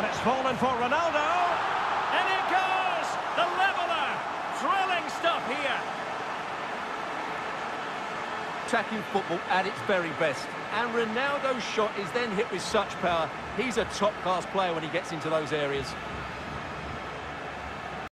And it's fallen for Ronaldo. And it goes! The leveller! Thrilling stuff here. Attacking football at its very best. And Ronaldo's shot is then hit with such power. He's a top-class player when he gets into those areas.